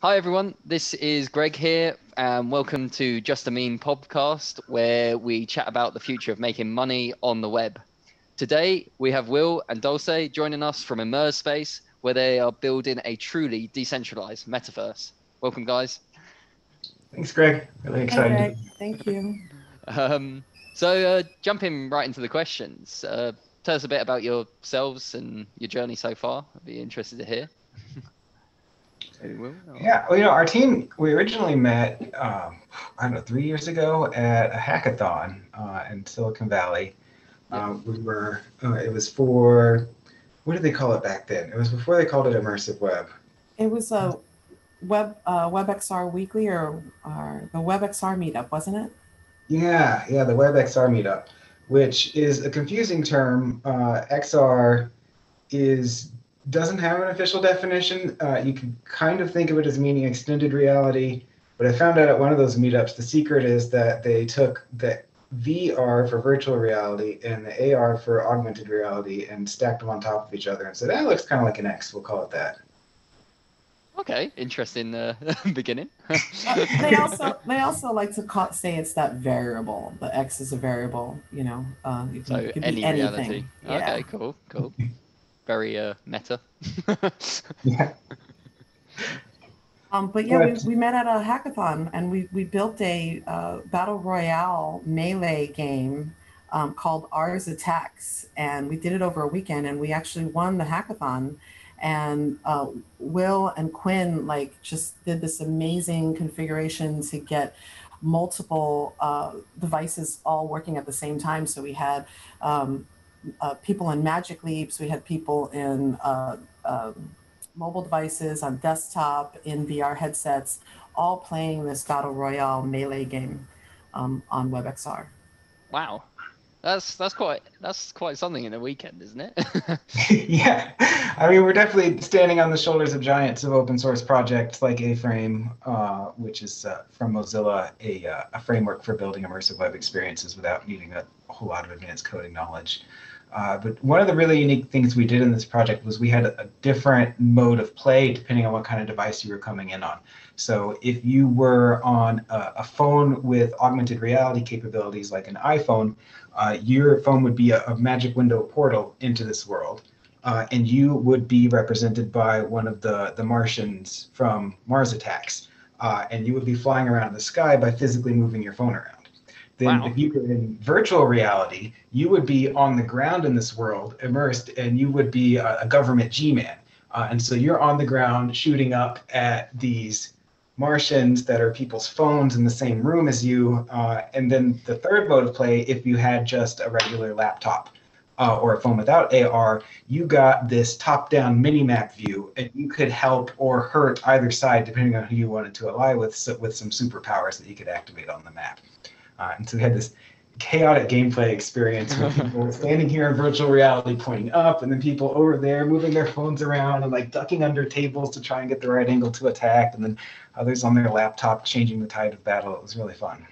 Hi everyone, this is Greg here, and welcome to Just a Meme podcast, where we chat about the future of making money on the web. Today we have Will and Dulce joining us from Immers Space, where they are building a truly decentralized metaverse. Welcome, guys. Thanks, Greg. Really excited. Hey, Greg. Thank you. Um, so, uh, jumping right into the questions, uh, tell us a bit about yourselves and your journey so far. I'd be interested to hear. Yeah, well, you know, our team, we originally met, um, I don't know, three years ago at a hackathon uh, in Silicon Valley. Yeah. Um, we were, uh, it was for, what did they call it back then? It was before they called it Immersive Web. It was a Web uh, WebXR Weekly or, or the WebXR meetup, wasn't it? Yeah, yeah, the WebXR meetup, which is a confusing term. Uh, XR is doesn't have an official definition. Uh, you can kind of think of it as meaning extended reality. But I found out at one of those meetups, the secret is that they took the VR for virtual reality and the AR for augmented reality and stacked them on top of each other and said, that looks kind of like an X. We'll call it that. Okay, interesting uh, beginning. they also they also like to call, say it's that variable. The X is a variable. You know, uh, it so it any reality. Yeah. Okay, cool, cool. Very uh, meta. yeah. Um, but yeah, we, we met at a hackathon and we, we built a uh, battle royale melee game um, called Ars Attacks, and we did it over a weekend, and we actually won the hackathon and uh, Will and Quinn like just did this amazing configuration to get multiple uh, devices all working at the same time. So we had um, uh, people in Magic Leaps, we had people in uh, um, mobile devices, on desktop, in VR headsets, all playing this battle royale melee game um, on WebXR. Wow, that's that's quite that's quite something in a weekend, isn't it? yeah, I mean we're definitely standing on the shoulders of giants of open source projects like A-Frame, uh, which is uh, from Mozilla, a, uh, a framework for building immersive web experiences without needing a whole lot of advanced coding knowledge. Uh, but one of the really unique things we did in this project was we had a, different mode of play depending on what kind of device you were coming in on. So if you were on a, a phone with augmented reality capabilities like an iPhone, uh, your phone would be a, a, magic window portal into this world. Uh, and you would be represented by one of the, the Martians from Mars Attacks. Uh, and you would be flying around the sky by physically moving your phone around then wow. if you were in virtual reality, you would be on the ground in this world, immersed, and you would be a, a government G-man. Uh, and so you're on the ground shooting up at these Martians that are people's phones in the same room as you. Uh, and then the third mode of play, if you had just a regular laptop uh, or a phone without AR, you got this top-down mini-map view, and you could help or hurt either side depending on who you wanted to ally with, so, with some superpowers that you could activate on the map. Uh, and so we had this chaotic gameplay experience with people standing here in virtual reality pointing up and then people over there moving their phones around and like ducking under tables to try and get the right angle to attack and then others on their laptop changing the tide of battle. It was really fun.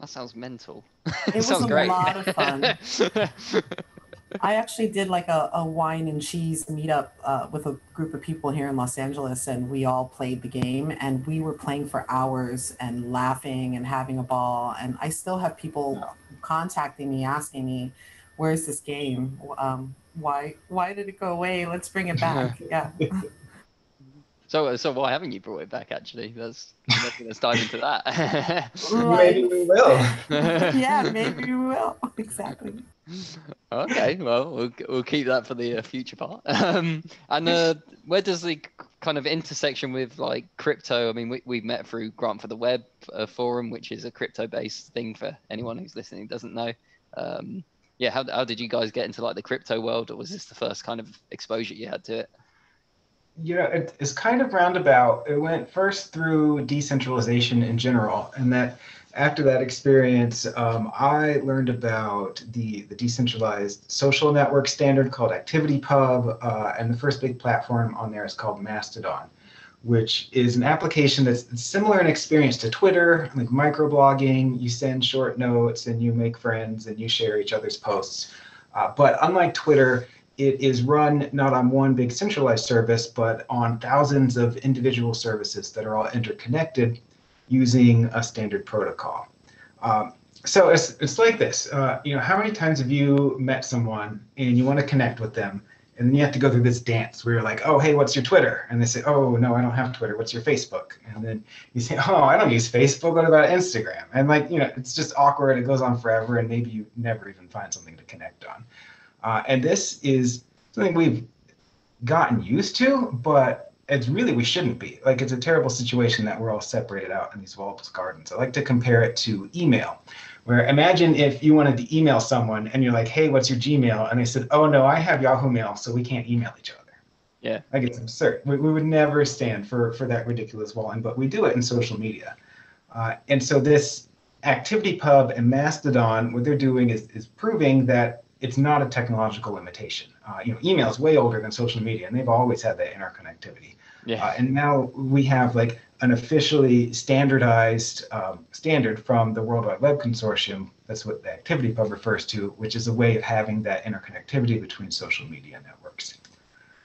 That sounds mental. It was sounds a great. lot of fun I actually did like a, a wine and cheese meetup uh, with a group of people here in Los Angeles, and we all played the game, and we were playing for hours and laughing and having a ball. And I still have people contacting me, asking me, "Where's this game? Um, why why did it go away? Let's bring it back." yeah. So, so why haven't you brought it back? Actually, let's let's dive into that. maybe we will. yeah, maybe we will. Exactly. Okay, well, we'll we'll keep that for the uh, future part. Um, and uh, where does the kind of intersection with like crypto? I mean, we we met through Grant for the Web uh, forum, which is a crypto-based thing for anyone who's listening doesn't know. Um, yeah, how how did you guys get into like the crypto world, or was this the first kind of exposure you had to it? you know, it, it's kind of roundabout. It went first through decentralization in general, and that after that experience, um, I learned about the, the decentralized social network standard called ActivityPub, uh, and the first big platform on there is called Mastodon, which is an application that's similar in experience to Twitter, like microblogging. You send short notes and you make friends and you share each other's posts. Uh, but unlike Twitter, it is run not on one big centralized service, but on thousands of individual services that are all interconnected using a standard protocol. Um, so it's, it's like this, uh, you know, how many times have you met someone and you want to connect with them and then you have to go through this dance where you're like, oh, hey, what's your Twitter? And they say, oh, no, I don't have Twitter. What's your Facebook? And then you say, oh, I don't use Facebook. What about Instagram? And like, you know, it's just awkward. It goes on forever, and maybe you never even find something to connect on. Uh, and this is something we've gotten used to, but it's really we shouldn't be. Like, it's a terrible situation that we're all separated out in these walled gardens. I like to compare it to email where imagine if you wanted to email someone and you're like, hey, what's your Gmail? And they said, oh, no, I have Yahoo Mail, so we can't email each other. Yeah. Like it's absurd. We, we would never stand for, for that ridiculous walling, but we do it in social media. Uh, and so this ActivityPub and Mastodon, what they're doing is, is proving that it's not a technological limitation. Uh, you know, email is way older than social media, and they've always had that interconnectivity. Yeah. Uh, and now we have like an officially standardized um, standard from the World Wide Web Consortium. That's what the ActivityPub refers to, which is a way of having that interconnectivity between social media networks.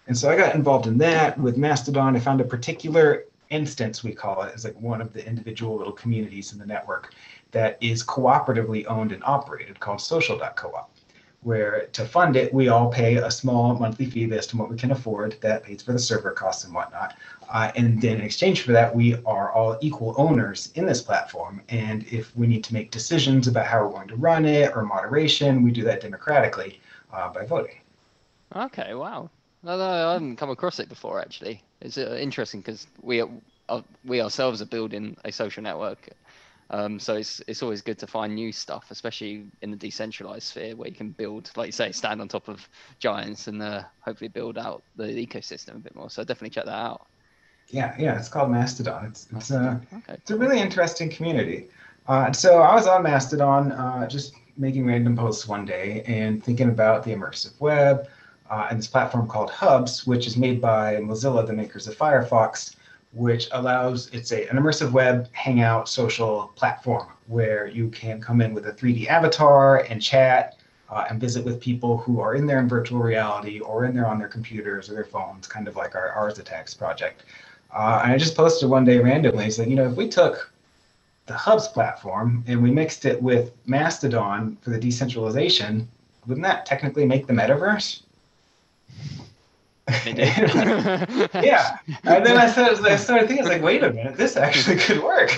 And so I got involved in that with Mastodon. I found a particular instance, we call it, as like one of the individual little communities in the network that is cooperatively owned and operated called social.coop where to fund it, we all pay a small monthly fee based on what we can afford that pays for the server costs and whatnot. Uh, and then in exchange for that, we are all equal owners in this platform. And if we need to make decisions about how we're going to run it or moderation, we do that democratically uh, by voting. Okay, wow. No, no, I haven't come across it before actually. It's uh, interesting because we uh, we ourselves are building a social network um, so it's it's always good to find new stuff, especially in the decentralized sphere where you can build, like you say, stand on top of giants and uh, hopefully build out the ecosystem a bit more. So definitely check that out. Yeah, yeah, it's called Mastodon. It's it's a uh, okay. it's a really interesting community. Uh, so I was on Mastodon, uh, just making random posts one day and thinking about the immersive web uh, and this platform called Hubs, which is made by Mozilla, the makers of Firefox which allows it's a, an immersive web hangout social platform where you can come in with a 3D avatar and chat uh, and visit with people who are in there in virtual reality or in there on their computers or their phones, kind of like our Ars Attacks project. Uh, and I just posted one day randomly, said, you know, if we took the Hubs platform and we mixed it with Mastodon for the decentralization, wouldn't that technically make the metaverse? yeah. And then I started, I started thinking, I was like, wait a minute, this actually could work.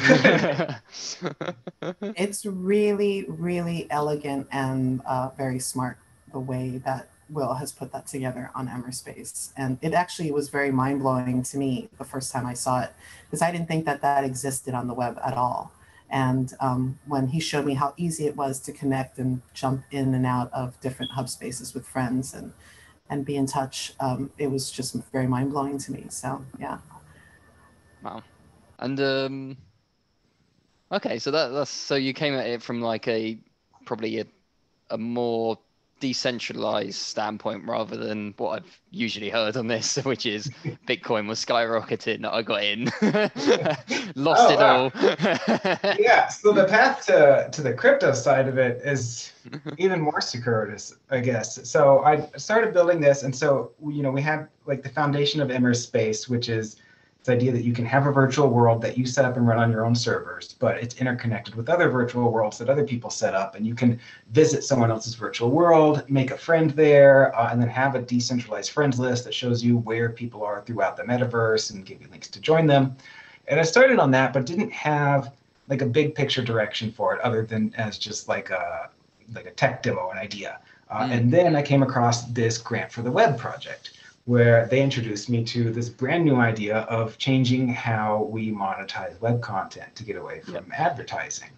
it's really, really elegant and uh, very smart the way that Will has put that together on Immers Space. And it actually was very mind blowing to me the first time I saw it because I didn't think that that existed on the web at all. And um, when he showed me how easy it was to connect and jump in and out of different hub spaces with friends and and be in touch. Um, it was just very mind blowing to me. So yeah. Wow. And um, okay, so that, that's so you came at it from like a probably a, a more decentralized standpoint rather than what I've usually heard on this, which is Bitcoin was skyrocketing. I got in, lost oh, it wow. all. yeah. So the path to, to the crypto side of it is even more circuitous, I guess. So I started building this. And so, you know, we have like the foundation of Immers Space, which is this idea that you can have a virtual world that you set up and run on your own servers, but it's interconnected with other virtual worlds that other people set up. And you can visit someone else's virtual world, make a friend there, uh, and then have a decentralized friends list that shows you where people are throughout the metaverse and give you links to join them. And I started on that, but didn't have like a big picture direction for it other than as just like a like a tech demo, an idea. Uh, mm. And then I came across this grant for the web project where they introduced me to this brand new idea of changing how we monetize web content to get away from yep. advertising.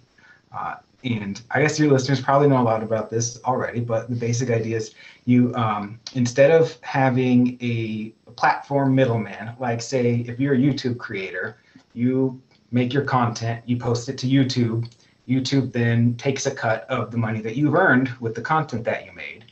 Uh, and I guess your listeners probably know a lot about this already, but the basic idea is you, um, instead of having a platform middleman, like say if you're a YouTube creator, you make your content, you post it to YouTube, YouTube then takes a cut of the money that you've earned with the content that you made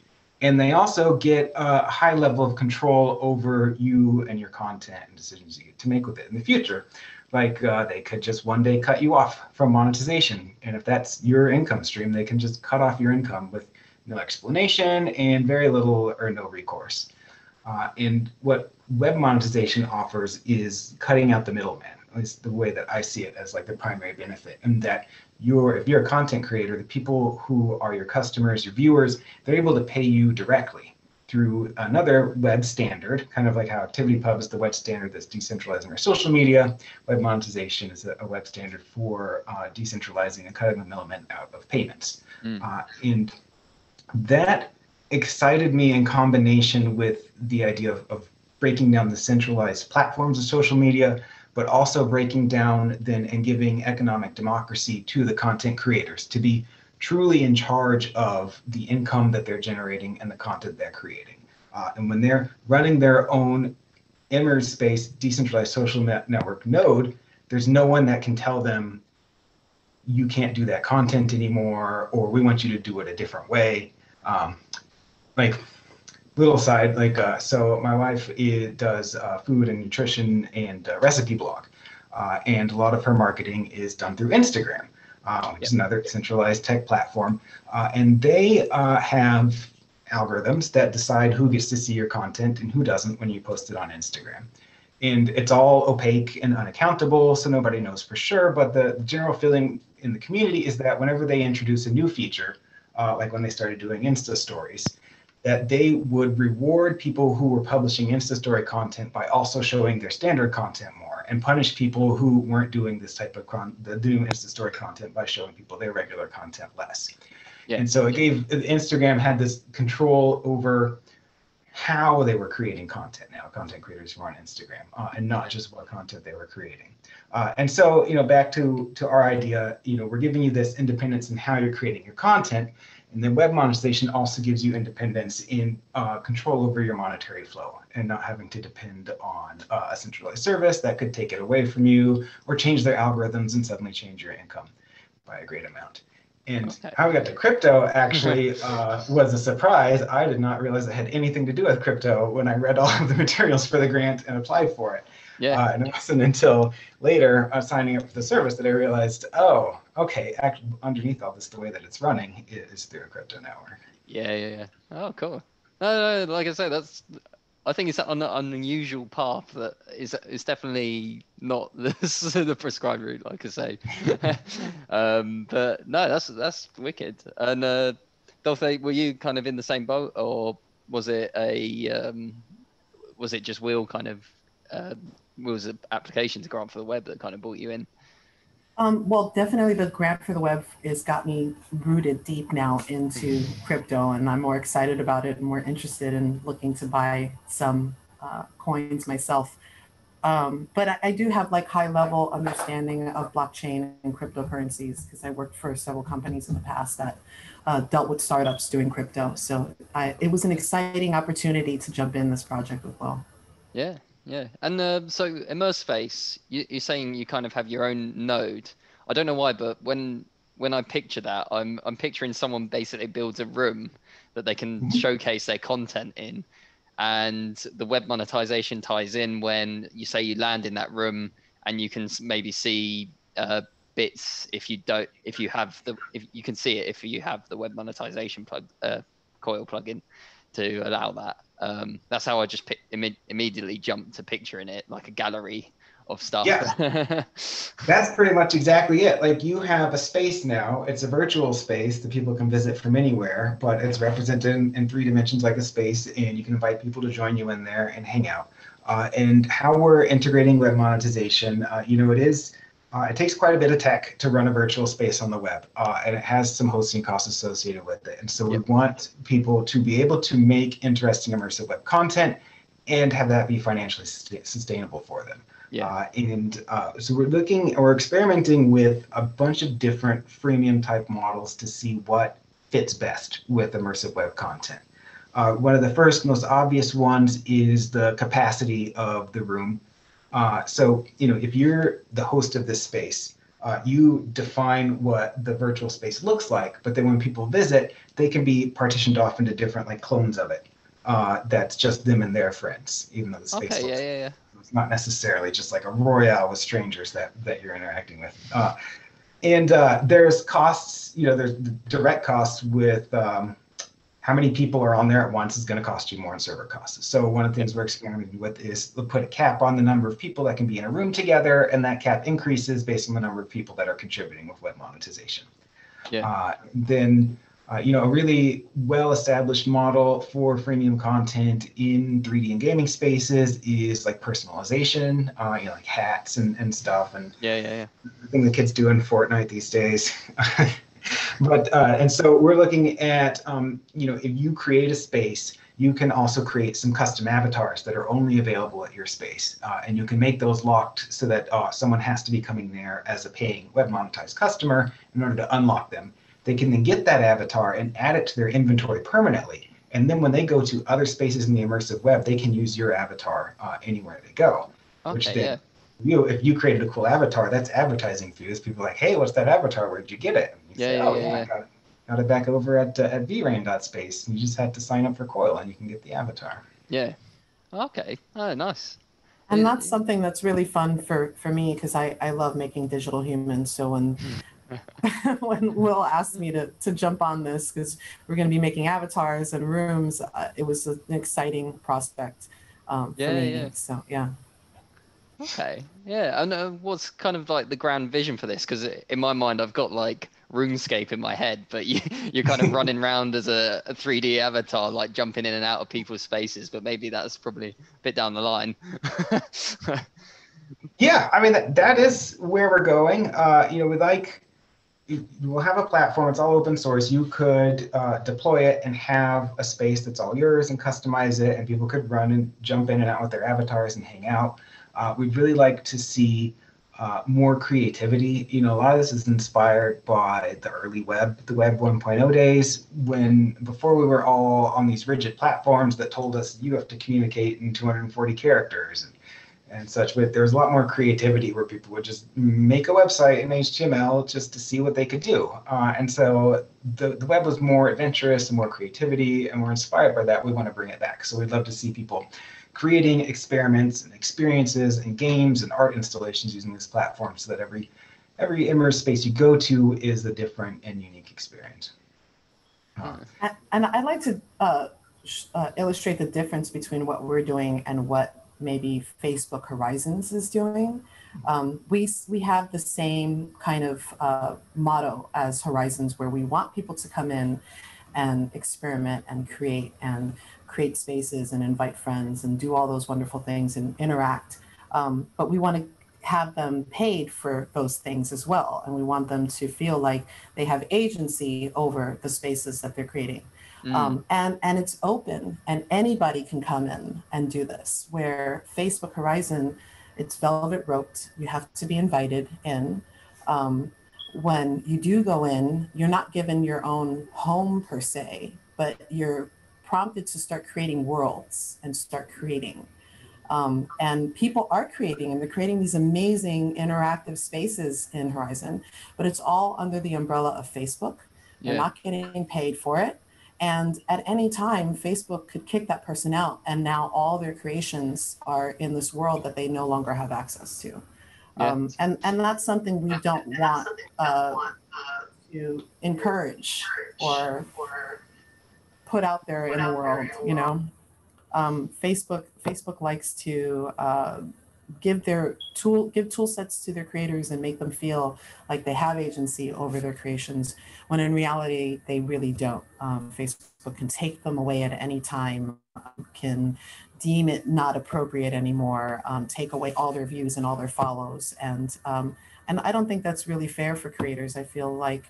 and they also get a high level of control over you and your content and decisions you get to make with it in the future. Like uh, they could just one day cut you off from monetization, and if that's your income stream, they can just cut off your income with no explanation, and very little or no recourse. Uh, and what web monetization offers is cutting out the middleman. Is the way that I see it as like the primary benefit, and that you're if you're a content creator, the people who are your customers, your viewers, they're able to pay you directly through another web standard, kind of like how ActivityPub is the web standard that's decentralizing our social media. Web monetization is a, a web standard for uh, decentralizing and cutting the middleman out of payments. Mm. Uh, and that excited me in combination with the idea of, of breaking down the centralized platforms of social media, but also breaking down then and giving economic democracy to the content creators to be truly in charge of the income that they're generating and the content they're creating. Uh, and when they're running their own Immers Space decentralized social net network node, there's no one that can tell them you can't do that content anymore, or we want you to do it a different way. Um, like little side, like uh, so, my wife is, does uh, food and nutrition and uh, recipe blog, uh, and a lot of her marketing is done through Instagram, uh, which is another centralized tech platform, uh, and they have algorithms that decide who gets to see your content and who doesn't when you post it on Instagram. And it's all opaque and unaccountable, so nobody knows for sure. But the, the general feeling in the community is that whenever they introduce a new feature, like when they started doing Insta stories, that they would reward people who were publishing Insta story content by also showing their standard content more and punish people who weren't doing this type of con the doing Insta story content by showing people their regular content less. Yeah. And so it gave Instagram had this control over how they were creating content now, content creators who are on Instagram, uh, and not just what content they were creating. Uh, and so, you know, back to to our idea, you know, we're giving you this independence in how you're creating your content, and then web monetization also gives you independence in uh, control over your monetary flow and not having to depend on uh, a centralized service that could take it away from you or change their algorithms and suddenly change your income by a great amount. And okay. how we got to crypto actually uh, was a surprise. I did not realize it had anything to do with crypto when I read all of the materials for the grant and applied for it. Yeah. Uh, and it wasn't until later uh, signing up for the service that I realized, oh, okay, actually, underneath all this, the way that it's running is through a crypto network. Yeah, yeah, yeah. Oh, cool. No, no, like I said, that's. I think it's an unusual path that is is definitely not the, the prescribed route, like I say. um, but no, that's that's wicked. And uh, Dulce, were you kind of in the same boat, or was it a um, was it just Will kind of uh, was an application to grant for the web that kind of brought you in? Um, well, definitely the grant for the web has got me rooted deep now into crypto, and I'm more excited about it and more interested in looking to buy some uh, coins myself. Um, but I, I, do have like high level understanding of blockchain and cryptocurrencies because I worked for several companies in the past that uh, dealt with startups doing crypto. So I, it was an exciting opportunity to jump in this project as well. Yeah, yeah, and uh, so Immers Space, you, you're saying you kind of have your own node. I don't know why, but when when I picture that, I'm I'm picturing someone basically builds a room that they can mm-hmm. showcase their content in, and the web monetization ties in when you say you land in that room and you can maybe see uh, bits if you don't if you have the if you can see it if you have the web monetization plug uh, coil plugin to allow that. Um, that's how I just pick, Im- immediately jumped to picturing it like a gallery of stuff. Yeah, that's pretty much exactly it. Like you have a space now. It's a virtual space that people can visit from anywhere, but it's represented in, in three dimensions like a space, and you can invite people to join you in there and hang out. Uh, and how we're integrating web monetization, uh, you know, it is uh, it takes quite a bit of tech to run a virtual space on the web, uh, and it has some hosting costs associated with it. And so yep. we want people to be able to make interesting immersive web content and have that be financially sustainable for them. Yeah. Uh, and uh, so we're looking, we're experimenting with a bunch of different freemium type models to see what fits best with immersive web content. Uh, one of the first, most obvious ones is the capacity of the room. Uh, so, you know, if you're the host of this space, uh, you define what the virtual space looks like, but then when people visit, they can be partitioned off into different like clones of it. Uh, that's just them and their friends, even though the space okay, looks. Yeah, yeah, yeah. It's not necessarily just like a royale with strangers that that you're interacting with. Uh, and uh, there's costs, you know, there's direct costs with um, how many people are on there at once is going to cost you more in server costs. So one of the things we're experimenting with is to put a cap on the number of people that can be in a room together, and that cap increases based on the number of people that are contributing with web monetization. Yeah. Uh, then, uh, you know, a really well-established model for freemium content in 3D and gaming spaces is like personalization, uh, you know, like hats and, and stuff, and Yeah, yeah, yeah. the thing the kids do in Fortnite these days. but uh, and so we're looking at um, you know if you create a space, you can also create some custom avatars that are only available at your space, uh, and you can make those locked so that uh, someone has to be coming there as a paying web monetized customer in order to unlock them. They can then get that avatar and add it to their inventory permanently. And then when they go to other spaces in the immersive web, they can use your avatar uh, anywhere they go. Which Okay, then- yeah. you if you created a cool avatar that's advertising for you people like hey what's that avatar where'd you get it Yeah, say, yeah, oh yeah, yeah, yeah. I got it, got it back over at uh, at vrein.space and you just had to sign up for coil and you can get the avatar Yeah. Okay. Oh, nice. And Yeah. that's something that's really fun for for me because I I love making digital humans. So when when Will asked me to to jump on this because we're going to be making avatars and rooms, uh, it was an exciting prospect um, for Yeah, me. yeah. So yeah. Okay. Yeah. And uh, what's kind of like the grand vision for this? Because in my mind, I've got like RuneScape in my head, but you you're kind of running around as a, a 3D avatar, like jumping in and out of people's spaces. But maybe that's probably a bit down the line. yeah i mean that, that is where we're going uh, you know we like we'll have a platform it's all open source you could uh, deploy it and have a space that's all yours and customize it and people could run and jump in and out with their avatars and hang out uh, we'd really like to see uh, more creativity you know a lot of this is inspired by the early web the web 1.0 days when before we were all on these rigid platforms that told us you have to communicate in 240 characters and and such. But there was a lot more creativity where people would just make a website in HTML just to see what they could do. Uh, and so the, the web was more adventurous and more creativity, and we're inspired by that. We want to bring it back. So we'd love to see people creating experiments and experiences and games and art installations using this platform so that every every immersive space you go to is a different and unique experience. Uh, And I'd like to uh, uh, illustrate the difference between what we're doing and what maybe Facebook Horizons is doing. Um, we we have the same kind of uh, motto as Horizons, where we want people to come in and experiment and create and create spaces and invite friends and do all those wonderful things and interact. Um, but we want to have them paid for those things as well, and we want them to feel like they have agency over the spaces that they're creating. Mm, Um, and and it's open, and anybody can come in and do this. Where Facebook Horizon, it's velvet roped. You have to be invited in. Um, when you do go in, you're not given your own home per se, but you're prompted to start creating worlds and start creating. Um, and people are creating, and they're creating these amazing interactive spaces in Horizon, but it's all under the umbrella of Facebook. They're yeah. not getting paid for it. And at any time, Facebook could kick that person out, and now all their creations are in this world that they no longer have access to. Yeah. Um, and and that's something we don't want uh, to encourage or put out there in the world. You know, um, Facebook Facebook likes to uh, give their tool give tool sets to their creators and make them feel like they have agency over their creations when in reality they really don't. Um, facebook can take them away at any time can deem it not appropriate anymore um, take away all their views and all their follows and um, and i don't think that's really fair for creators. I feel like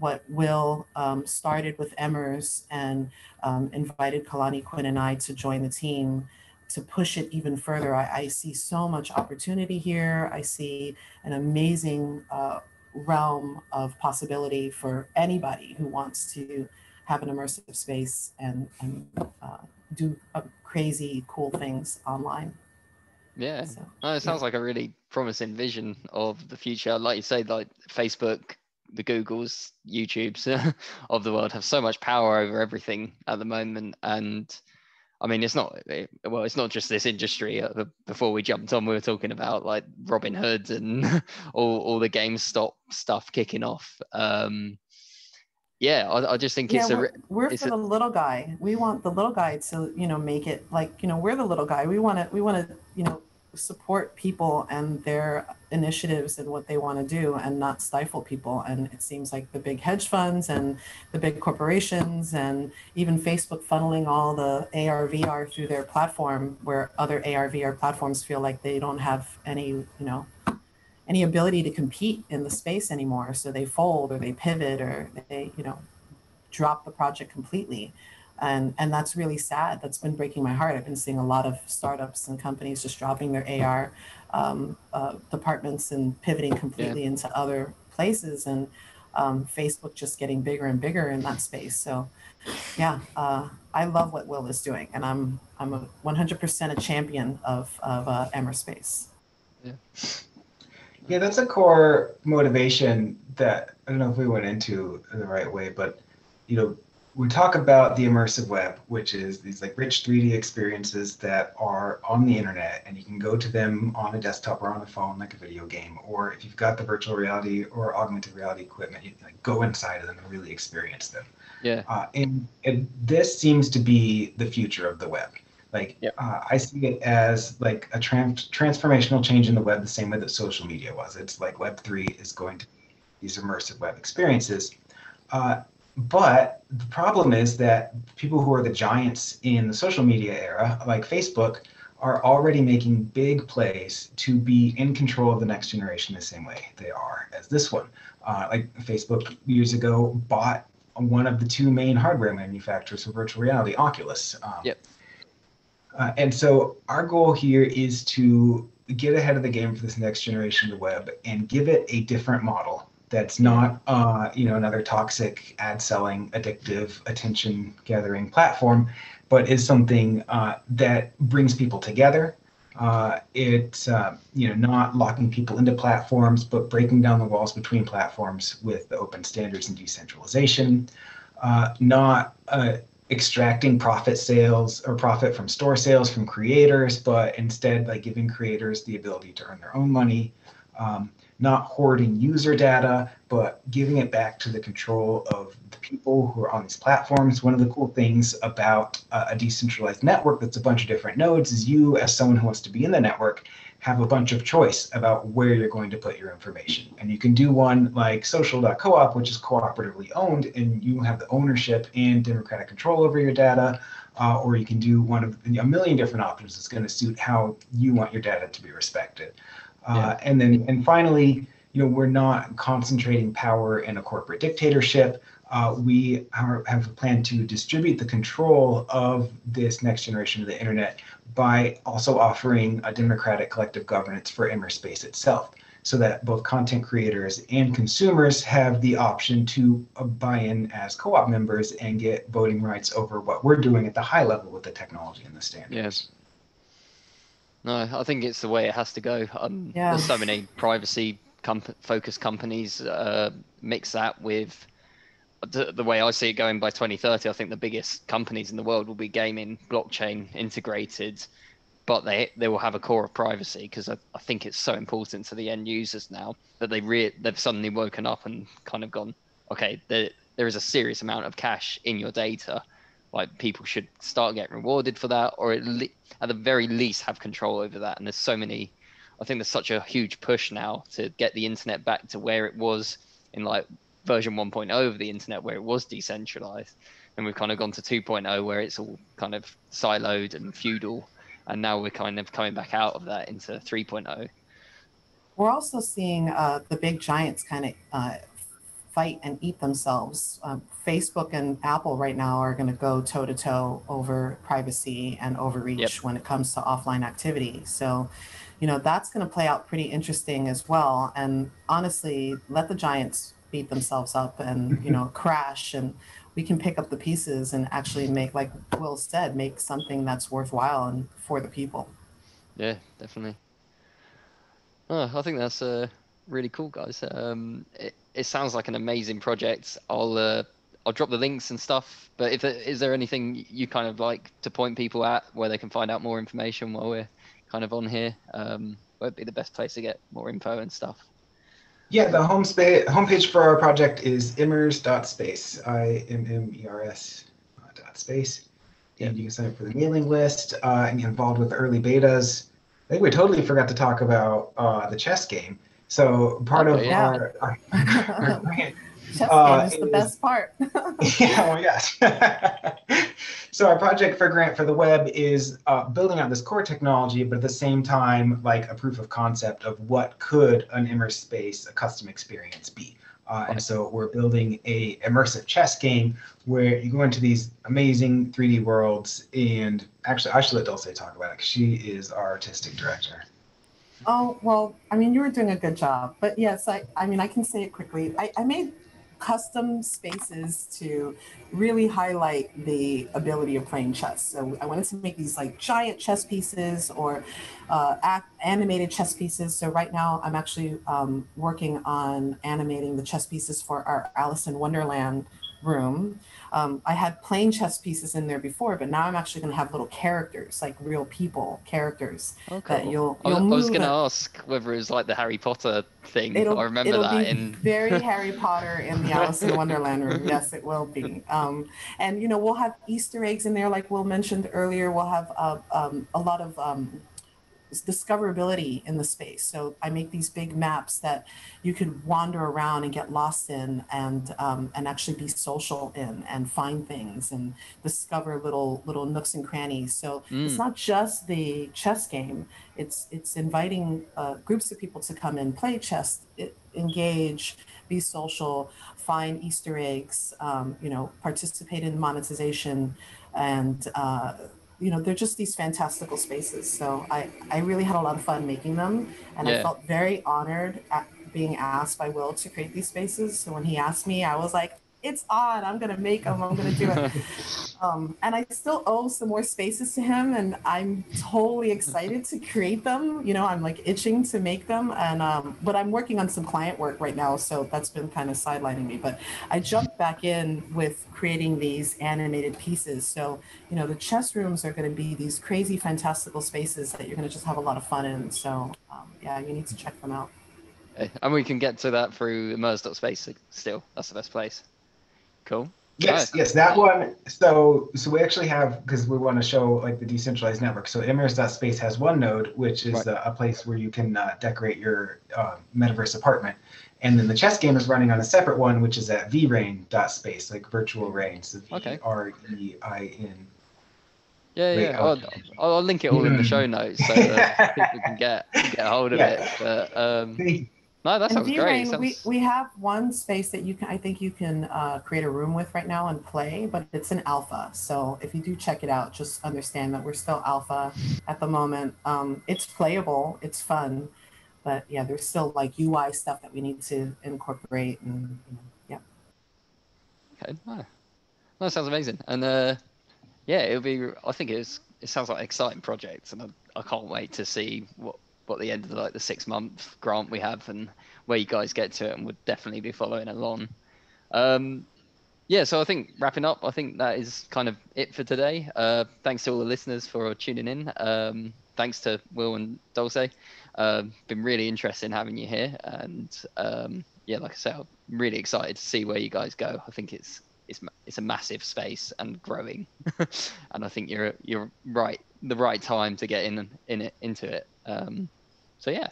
what will um, started with Immers and um, invited kalani quinn and i to join the team to push it even further. I, I see so much opportunity here. I see an amazing uh, realm of possibility for anybody who wants to have an immersive space and, and uh, do uh, crazy, cool things online. Yeah. So, Oh, it sounds like a really promising vision of the future. Like you say, like Facebook, the Googles, YouTubes of the world have so much power over everything at the moment. And I mean, it's not, eh, well, it's not just this industry. Uh, Before we jumped on, we were talking about like Robinhood and all, all the GameStop stuff kicking off. Um, yeah, I, I just think Yeah, it's a we're, re- we're it's for a- the little guy. We want the little guy to, you know, make it like, you know, we're the little guy. We want to, we want to, you know, support people and their initiatives and what they want to do and not stifle people. And it seems like the big hedge funds and the big corporations and even Facebook funneling all the AR, VR through their platform where other AR, VR platforms feel like they don't have any, you know, any ability to compete in the space anymore. So they fold or they pivot or they, you know, drop the project completely. And, and that's really sad. That's been breaking my heart. I've been seeing a lot of startups and companies just dropping their AR um, uh, departments and pivoting completely into other places, and um, Facebook just getting bigger and bigger in that space. So, yeah, uh, I love what Will is doing, and I'm I'm a 100% a champion of of uh, Immers Space. Yeah, that's a core motivation that I don't know if we went into the right way, but you know, we talk about the immersive web, which is these like rich 3D experiences that are on the internet and you can go to them on a desktop or on a phone like a video game, or if you've got the virtual reality or augmented reality equipment, you can like go inside of them and really experience them. yeah, Uh, and, and this seems to be the future of the web. Like Yep. uh, I see it as like a trans- transformational change in the web, the same way that social media was. It's like Web three is going to be these immersive web experiences. Uh, but the problem is that people who are the giants in the social media era, like Facebook, are already making big plays to be in control of the next generation the same way they are as this one. Uh, like Facebook years ago bought one of the two main hardware manufacturers for virtual reality, Oculus. Um, Yep. uh, and so our goal here is to get ahead of the game for this next generation of the web and give it a different model that's not, uh, you know, another toxic ad selling, addictive, attention gathering platform, but is something uh, that brings people together. Uh, it's uh, you know not locking people into platforms, but breaking down the walls between platforms with the open standards and decentralization. Uh, not uh, extracting profit sales or profit from store sales from creators, but instead like giving creators the ability to earn their own money. Um, not hoarding user data, but giving it back to the control of the people who are on these platforms. One of the cool things about uh, a decentralized network that's a bunch of different nodes is you, as someone who wants to be in the network, have a bunch of choice about where you're going to put your information. And you can do one like social.coop, which is cooperatively owned, and you have the ownership and democratic control over your data. Uh, or you can do one of a million different options that's going to suit how you want your data to be respected. Uh, and then, and finally, you know, we're not concentrating power in a corporate dictatorship. Uh, we are, have a plan to distribute the control of this next generation of the internet by also offering a democratic collective governance for Immers Space itself, so that both content creators and consumers have the option to uh, buy in as co-op members and get voting rights over what we're doing at the high level with the technology and the standards. Yes. No, I think it's the way it has to go. Um, Yeah. There's so many privacy comp- focused companies uh, mix that with the, the way I see it going by 2030. I think the biggest companies in the world will be gaming, blockchain integrated, but they they will have a core of privacy because I, I think it's so important to the end users now that they re- they've suddenly woken up and kind of gone, okay, there there is a serious amount of cash in your data like people should start getting rewarded for that or at, le- at the very least have control over that. And there's so many i think there's such a huge push now to get the internet back to where it was in like version 1.0 of the internet where it was decentralized. And we've kind of gone to 2.0 where it's all kind of siloed and feudal. And now we're kind of coming back out of that into 3.0 We're also seeing uh, the big giants kind of uh, fight and eat themselves. Um, Facebook and Apple right now are going to go toe to toe over privacy and overreach Yep. when it comes to offline activity. So, you know, that's going to play out pretty interesting as well. And honestly, let the giants beat themselves up and, you know, crash and we can pick up the pieces and actually make, like Will said, make something that's worthwhile and for the people. Yeah, definitely. Oh, I think that's uh, really cool, guys. Um, it, it sounds like an amazing project. I'll uh, I'll drop the links and stuff. But if there, is there anything you kind of like to point people at where they can find out more information while we're kind of on here? Um, where'd be the best place to get more info and stuff? Yeah, the home spa- homepage for our project is immers.space, I-M-M-E-R-S uh, dot space. And you can sign up for the mailing list uh, and get involved with the early betas. I think we totally forgot to talk about uh, the chess game. So part Okay, of yeah. our, our, our grant Chess Uh, game is the it best part. yeah, oh my gosh. so our project for grant for the web is uh, building out this core technology, but at the same time, like a proof of concept of what could an immersive space, a custom experience be. Uh, and so we're building a immersive chess game where you go into these amazing 3D worlds. And actually, I should let Dulce talk about it 'cause she is our artistic director. Oh, well, I mean, you were doing a good job. But yes, I, I mean, I can say it quickly. I, I made custom spaces to really highlight the ability of playing chess. So I wanted to make these like giant chess pieces or uh, animated chess pieces. So right now I'm actually um, working on animating the chess pieces for our Alice in Wonderland room. Um, I had plain chess pieces in there before, but now I'm actually going to have little characters, like real people characters Oh, that you'll you'll I was going to ask whether it was like the Harry Potter thing. It'll, I remember it'll that be in. very Harry Potter in the Alice in Wonderland room. Yes, it will be. Um, and you know, we'll have Easter eggs in there, like Will mentioned earlier. We'll have uh, um, a lot of discoverability in the space. So I make these big maps that you can wander around and get lost in, and um, and actually be social in, and find things and discover little little nooks and crannies. So it's Mm. not just the chess game. It's it's inviting uh, groups of people to come in, play chess, i- engage, be social, find Easter eggs, um, you know, participate in monetization, and uh, you know, they're just these fantastical spaces. So I I really had a lot of fun making them, and I felt very honored at being asked by Will to create these spaces. So when he asked me, I was like. It's on. I'm gonna make them. I'm gonna do it. Um, and I still owe some more spaces to him, and I'm totally excited to create them. You know, I'm like itching to make them, and um, but I'm working on some client work right now, so that's been kind of sidelining me. But I jumped back in with creating these animated pieces. So you know, the chess rooms are going to be these crazy, fantastical spaces that you're going to just have a lot of fun in. So um, yeah, you need to check them out. And we can get to that through immers.space still. That's the best place. Cool. Yes, yes, that one. So, so we actually have because we want to show like the decentralized network. So, Immers.space has one node, which is Right. uh, a place where you can uh, decorate your uh, metaverse apartment, and then the chess game is running on a separate one, which is at vrein.space, like virtual rain. So, V Okay. R E I N. Yeah, Wait, yeah. I'll. I'll link it all in the show notes so that people can get get a hold of Yeah. it. But um, no, that And sounds great. Sounds... we, we have one space that you can I think you can uh, create a room with right now and play, but it's an alpha. So if you do check it out, just understand that we're still alpha at the moment. Um, it's playable, it's fun, but yeah, there's still like UI stuff that we need to incorporate and you know, yeah. Okay, no. that sounds amazing. And uh, yeah, it'll be. I think it's. It sounds like an exciting project, and I, I can't wait to see what what the end of the, like the six month grant we have and where you guys get to it, and would definitely be following along. Um, yeah, so I think wrapping up, I think that is kind of it for today. Uh, thanks to all the listeners for tuning in. Um, thanks to Will and Dulce. Uh, been really interesting having you here, and um, yeah, like I said, I'm really excited to see where you guys go. I think it's it's it's a massive space and growing, and I think you're you're right the right time to get in in it into it. Um, so yeah,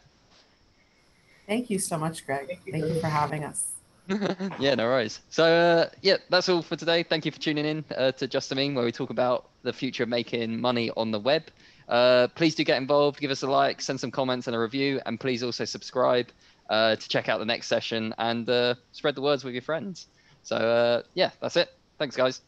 Thank you so much, Greg. Thank you. Thank you for having us. yeah, no worries. So uh, yeah, that's all for today. Thank you for tuning in uh, to Just a Meme, where we talk about the future of making money on the web. Uh, please do get involved, give us a like, send some comments and a review, and please also subscribe uh, to check out the next session and uh, spread the words with your friends. So uh, yeah, that's it. Thanks, guys.